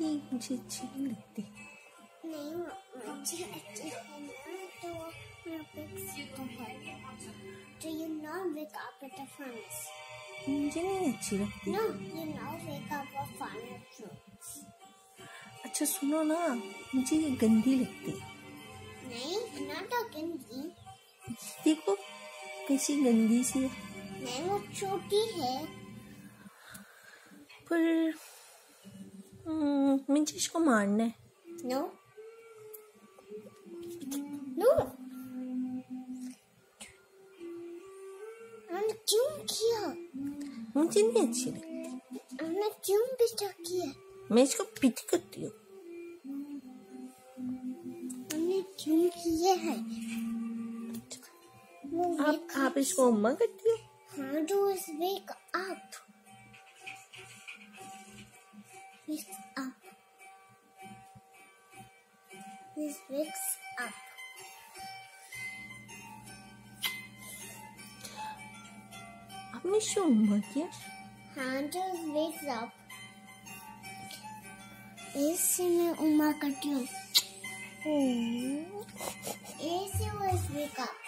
ये मुझे अच्छी नहीं लगती नहीं मुझे अच्छी है तो मैं फिक्स है Do you not wake up at the furnace? मुझे नहीं अच्छी लगती। No, you not wake up for fun at fruits. अच्छा सुनो ना मुझे ये गंदी लगती नहीं not to देखो कैसी गंदी सी है। नहीं वो छोटी है। पर मुझे इसको मारना है। No. No. हमने क्यों किया? मुझे नहीं अच्छी लगती। हमने क्यों बिस्टा किया? मैं इसको पीट करती हूँ। हमने क्यों किया है? आप आप इसको उम्मा करती हो? How do is wake wakes up. This wakes up. আপনি শুনবেন কি? Hunters wakes up. Esse é um macaquinho. This é o wake up.